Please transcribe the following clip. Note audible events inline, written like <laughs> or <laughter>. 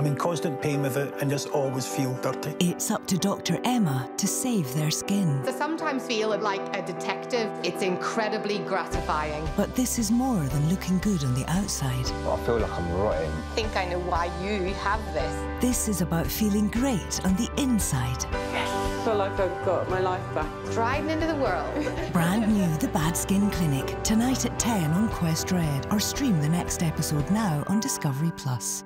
I'm in constant pain with it and just always feel dirty. It's up to Dr. Emma to save their skin. I sometimes feel like a detective. It's incredibly gratifying. But this is more than looking good on the outside. I feel like I'm rotting. I think I know why you have this. This is about feeling great on the inside. I feel like I've got my life back. Riding into the world. <laughs> Brand new The Bad Skin Clinic, tonight at 10 on Quest Red, or stream the next episode now on Discovery Plus.